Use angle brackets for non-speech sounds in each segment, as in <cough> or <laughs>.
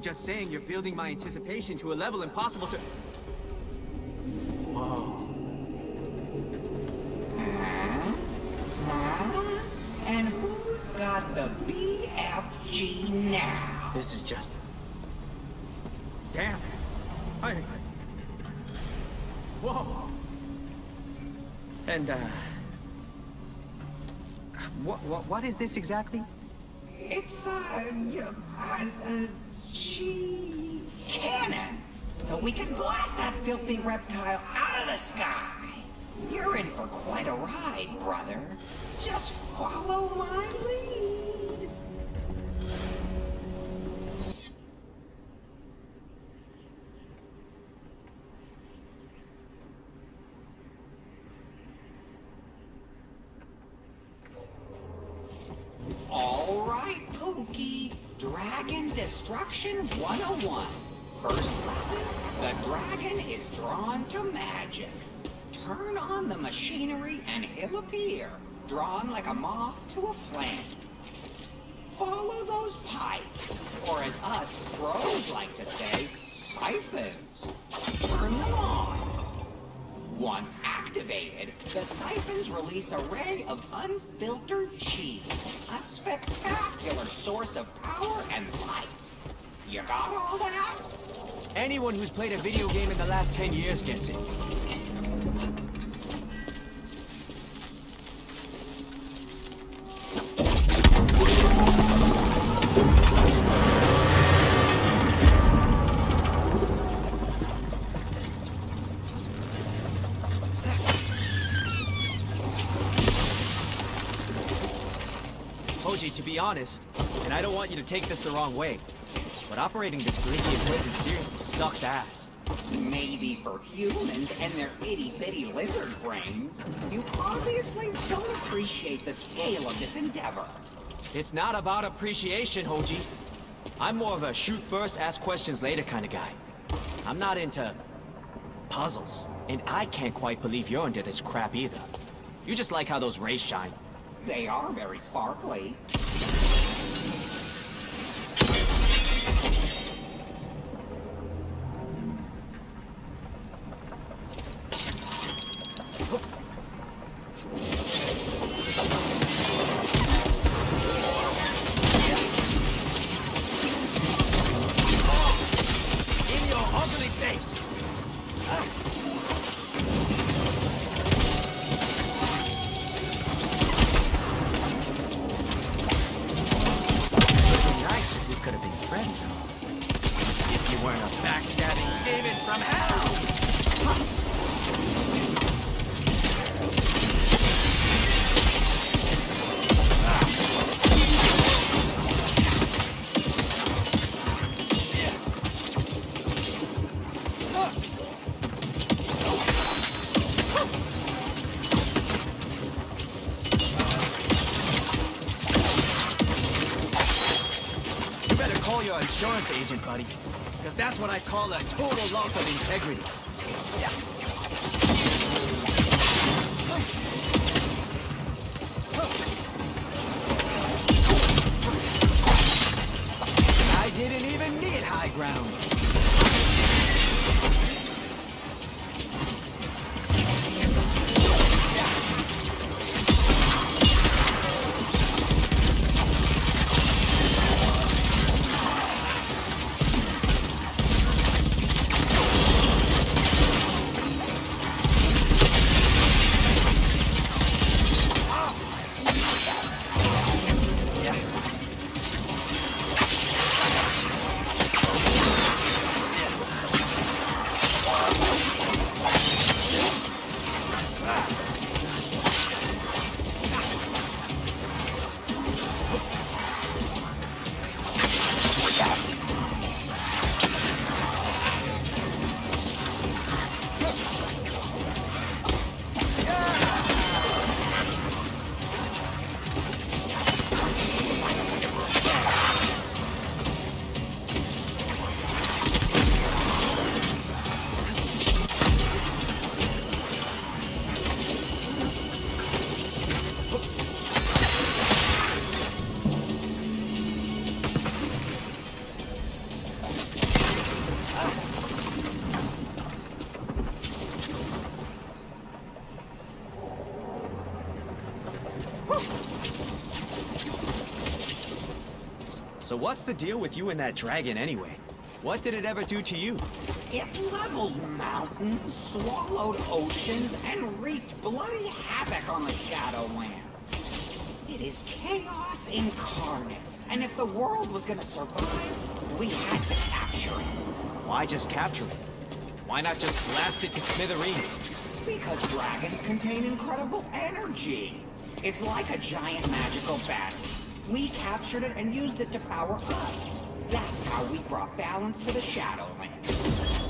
I'm just saying you're building my anticipation to a level impossible to... Whoa. Huh? Huh? And who's got the BFG now? This is just... Damn. I... Whoa. And, uh... What, what, what is this exactly? It's uh... a, a Cannon. So we can blast that filthy reptile out of the sky. You're in for quite a ride, brother. Just follow my lead. Dragon Destruction 101. First lesson, the dragon is drawn to magic. Turn on the machinery and he'll appear, drawn like a moth to a flame. Follow those pipes, or as us pros like to say, siphons. Turn them on. Once activated, the siphons release a ray of unfiltered chi, a spectacular source of power and light. You got all that? Anyone who's played a video game in the last 10 years gets it. Hoji, to be honest, and I don't want you to take this the wrong way, but operating this glitchy equipment seriously sucks ass. Maybe for humans and their itty-bitty lizard brains, you obviously don't appreciate the scale of this endeavor. It's not about appreciation, Hoji. I'm more of a shoot first, ask questions later kind of guy. I'm not into puzzles. And I can't quite believe you're into this crap either. You just like how those rays shine. They are very sparkly. That's what I call a total loss of integrity. So what's the deal with you and that dragon anyway? What did it ever do to you? It leveled mountains, swallowed oceans, and wreaked bloody havoc on the Shadowlands. It is chaos incarnate, and if the world was gonna survive, we had to capture it. Why just capture it? Why not just blast it to smithereens? Because dragons contain incredible energy. It's like a giant magical bat. We captured it and used it to power us. That's how we brought balance to the Shadowlands.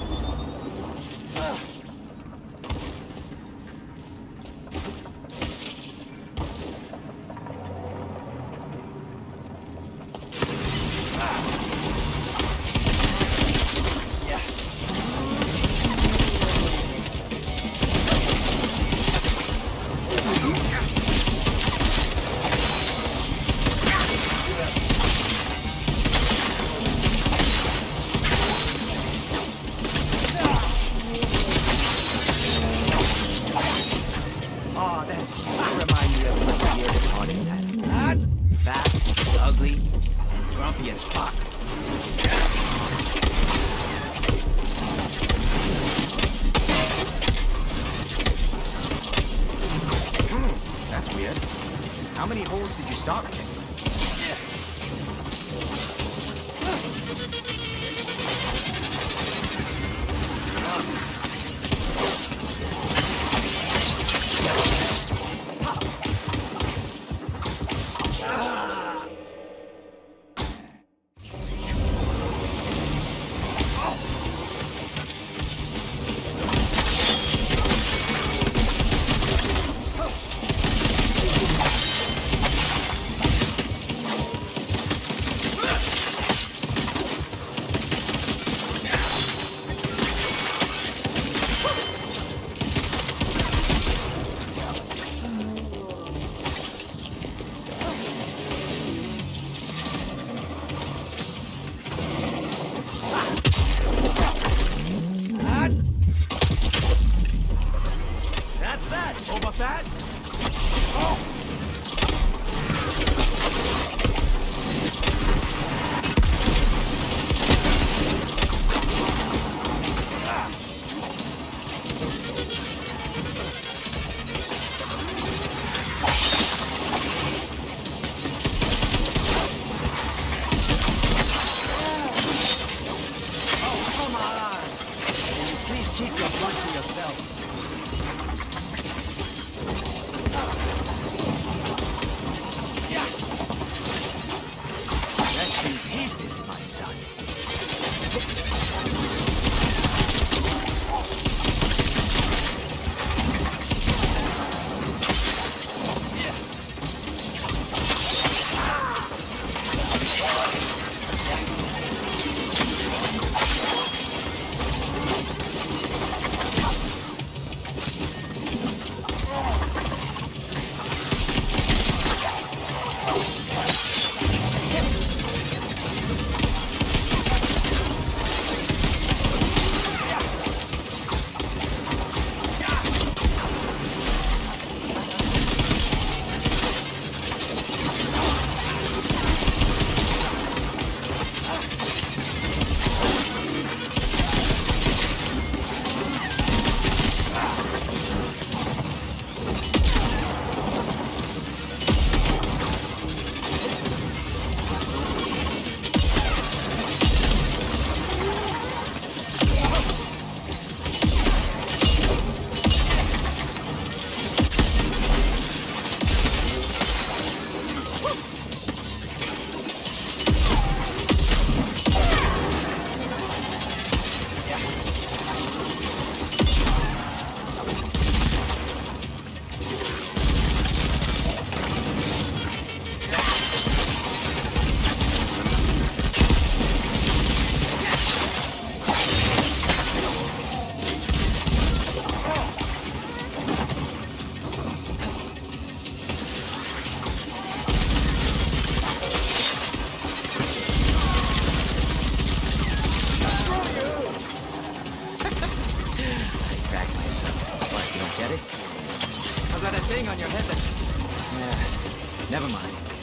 yourself. heaven. Uh, never mind.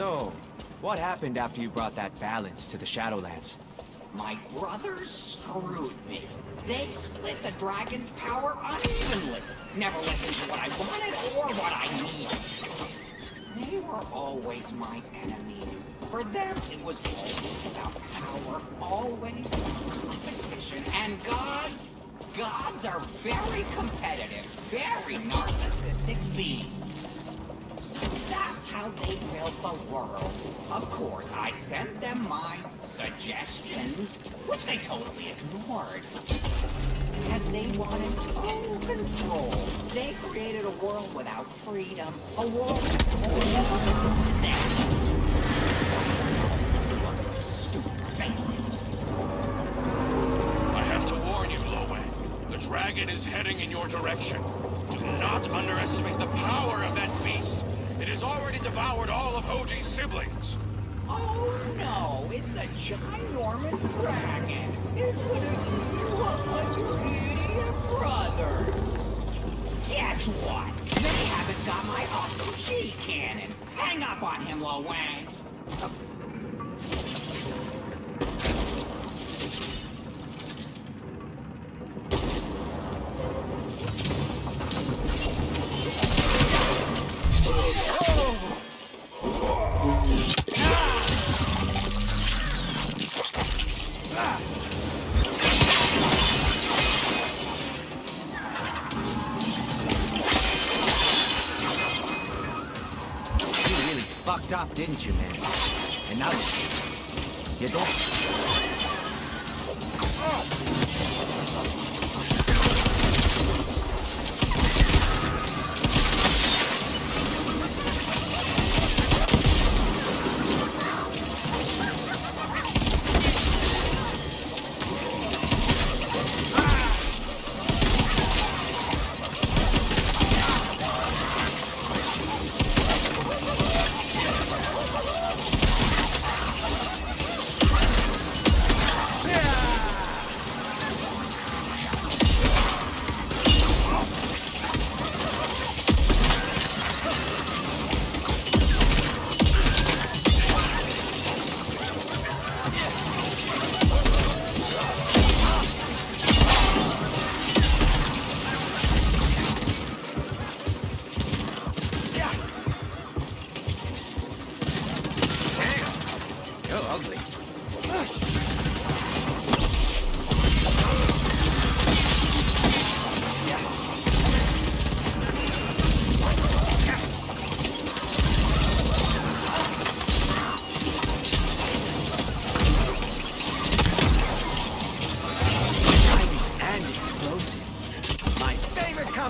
So, what happened after you brought that balance to the Shadowlands? My brothers screwed me. They split the dragon's power unevenly. Never listened to what I wanted or what I needed. They were always my enemies. For them, it was always about power, always competition. And gods, gods are very competitive, very narcissistic beings. How they built the world. Of course, I sent them my suggestions, which they totally ignored. As they wanted total control, they created a world without freedom, a world only served them. Stupid faces. I have to warn you, Lo Wang. The dragon is heading in your direction. Do not underestimate the power of that beast. Has already devoured all of Hoji's siblings. Oh no, it's a ginormous dragon. It's gonna eat you up like your idiot brother. Guess what? They haven't got my awesome Chi cannon. Hang up on him, Lo Wang.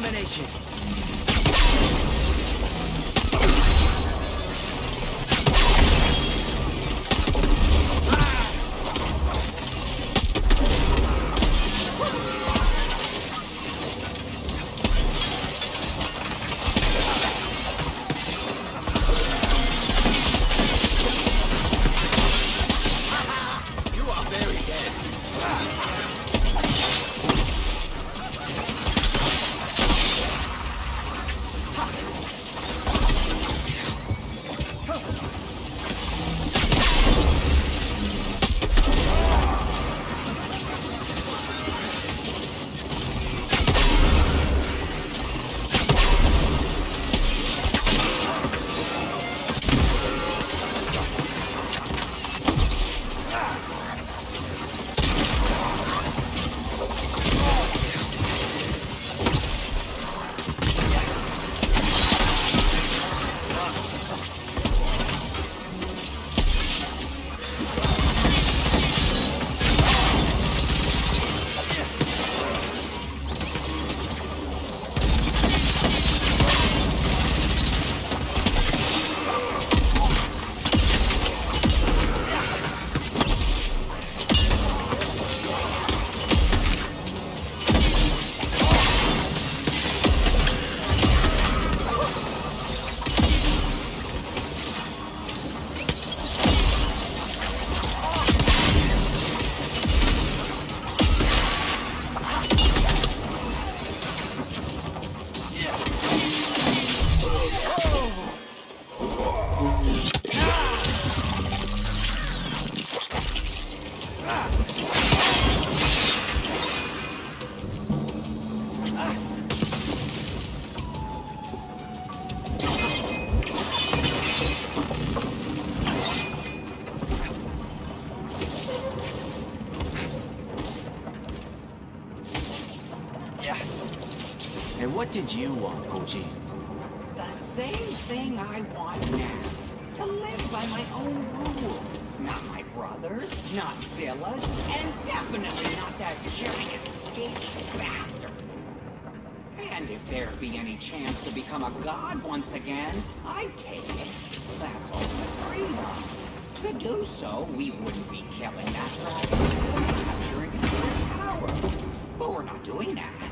domination. What did you want, Hoji? The same thing I want now. To live by my own rules. Not my brother's, not Zilla's, and definitely not that giant scaly bastard's. And if there be any chance to become a god once again, I'd take it. That's all ultimate freedom. To do so, we wouldn't be killing that dragon, but capturing its power. But we're not doing that.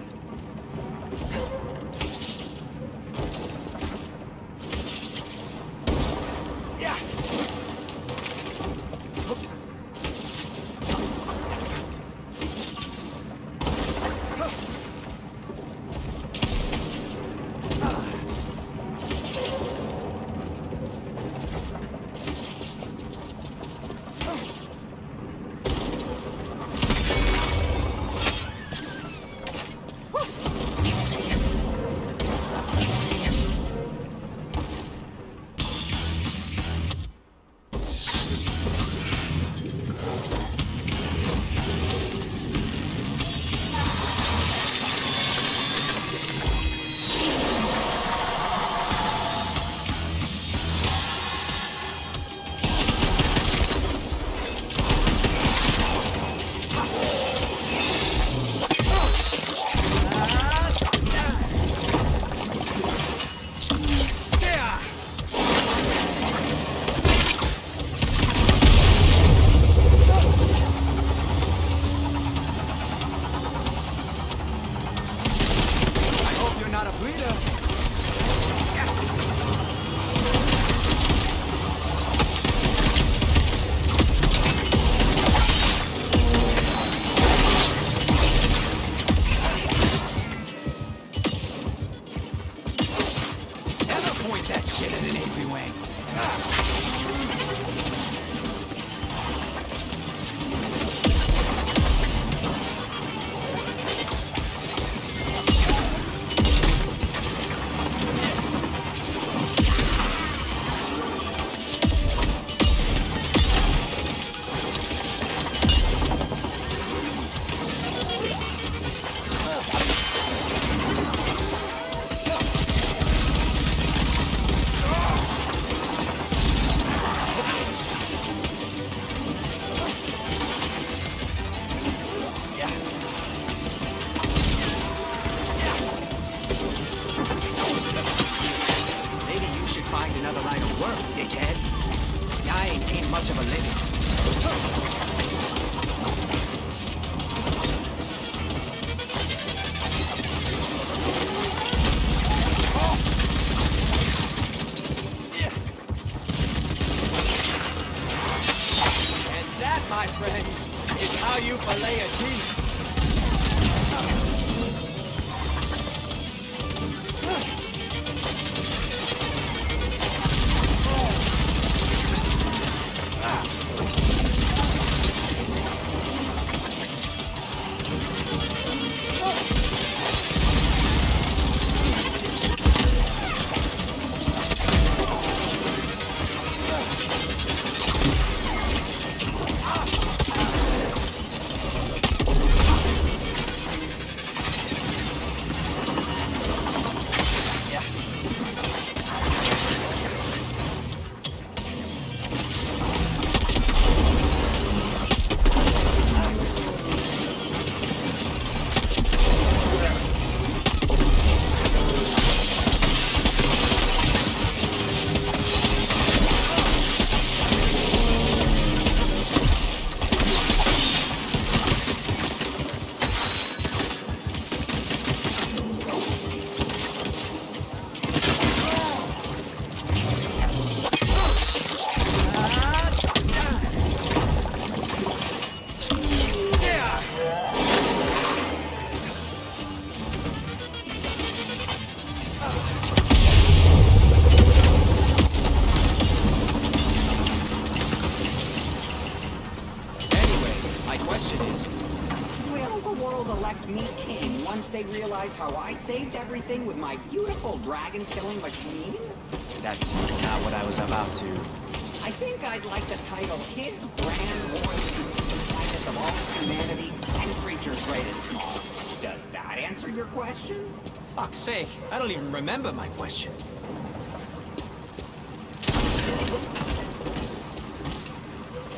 Fuck's sake, I don't even remember my question.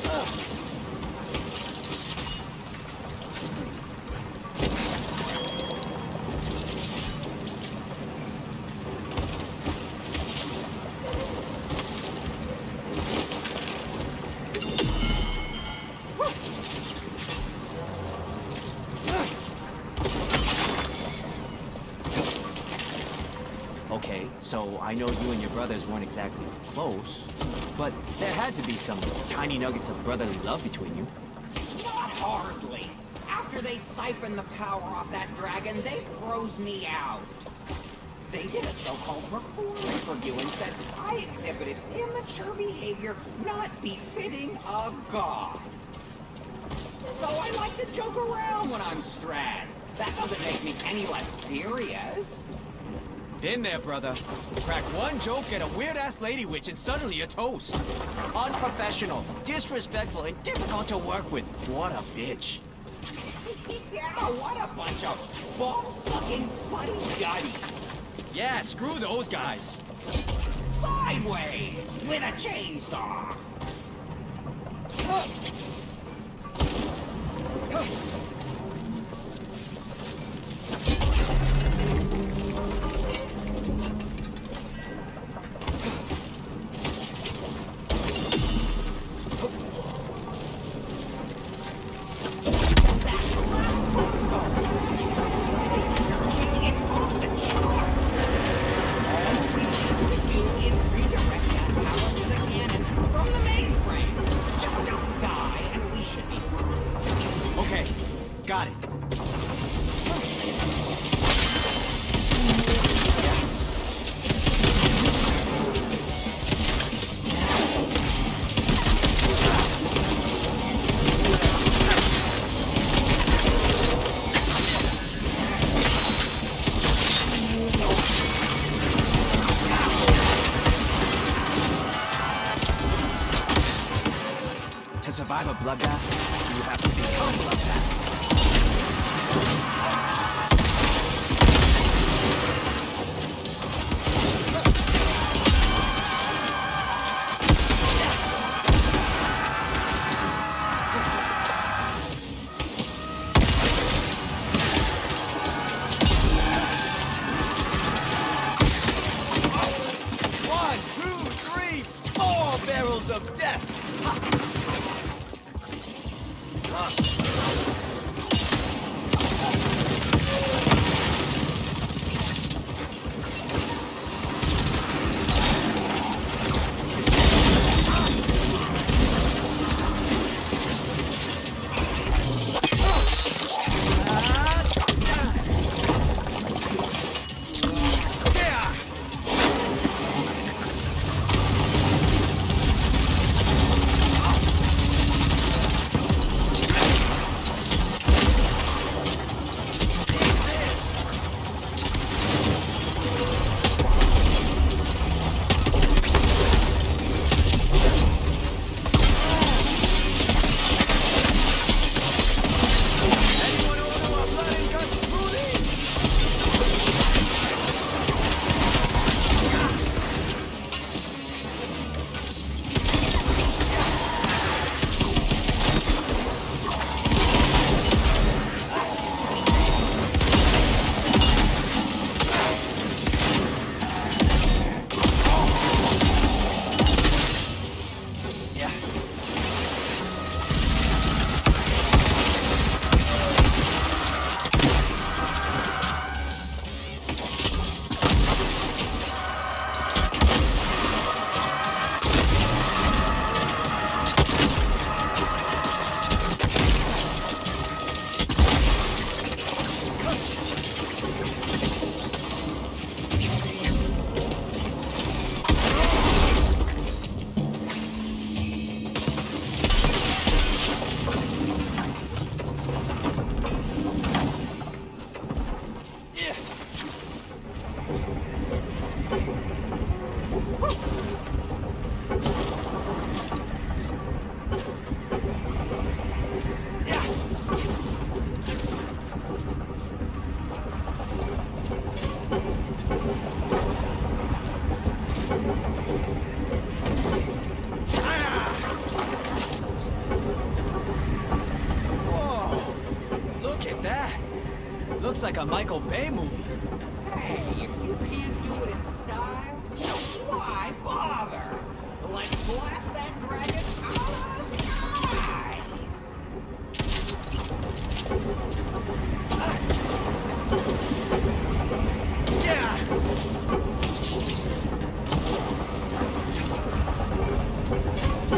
Okay, I know you and your brothers weren't exactly close, but there had to be some tiny nuggets of brotherly love between you. Not hardly. After they siphoned the power off that dragon, they froze me out. They did a so-called performance review and said I exhibited immature behavior not befitting a god. So I like to joke around when I'm stressed. That doesn't make me any less serious. Been there, brother. Crack one joke at a weird-ass lady witch and suddenly you're toast. Unprofessional, disrespectful, and difficult to work with. What a bitch. <laughs> yeah, what a bunch of ball-sucking fuddy-duddies. Yeah, screw those guys. Sideways with a chainsaw. Survive Michael Bay movie. Hey, if you can't do it in style, why bother? Let's blast that dragon out of the skies!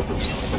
Yeah!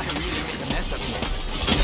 I really made a mess up here.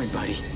What buddy.